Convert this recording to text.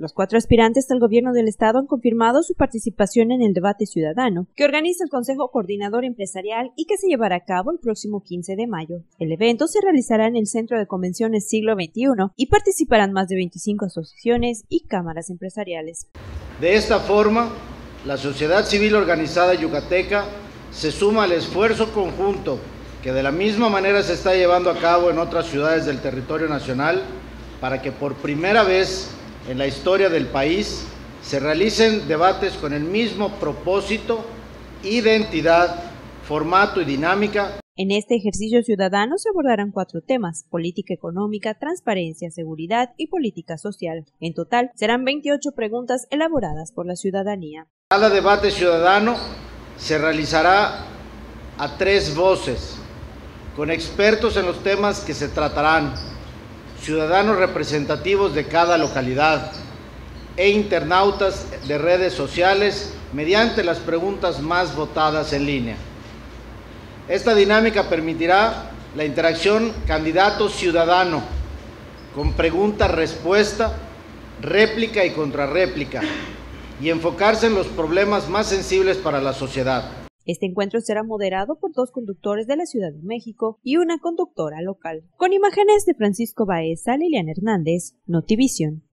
Los cuatro aspirantes al gobierno del estado han confirmado su participación en el debate ciudadano que organiza el Consejo Coordinador Empresarial y que se llevará a cabo el próximo 15 de mayo. El evento se realizará en el Centro de Convenciones Siglo XXI y participarán más de 25 asociaciones y cámaras empresariales. De esta forma, la sociedad civil organizada yucateca se suma al esfuerzo conjunto que de la misma manera se está llevando a cabo en otras ciudades del territorio nacional para que por primera vez en la historia del país se realicen debates con el mismo propósito, identidad, formato y dinámica. En este ejercicio ciudadano se abordarán cuatro temas, política económica, transparencia, seguridad y política social. En total, serán 28 preguntas elaboradas por la ciudadanía. Cada debate ciudadano se realizará a tres voces, con expertos en los temas que se tratarán, ciudadanos representativos de cada localidad e internautas de redes sociales mediante las preguntas más votadas en línea. Esta dinámica permitirá la interacción candidato-ciudadano con pregunta-respuesta, réplica y contrarréplica y enfocarse en los problemas más sensibles para la sociedad. Este encuentro será moderado por dos conductores de la Ciudad de México y una conductora local. Con imágenes de Francisco Baeza, Liliana Hernández, Notivision.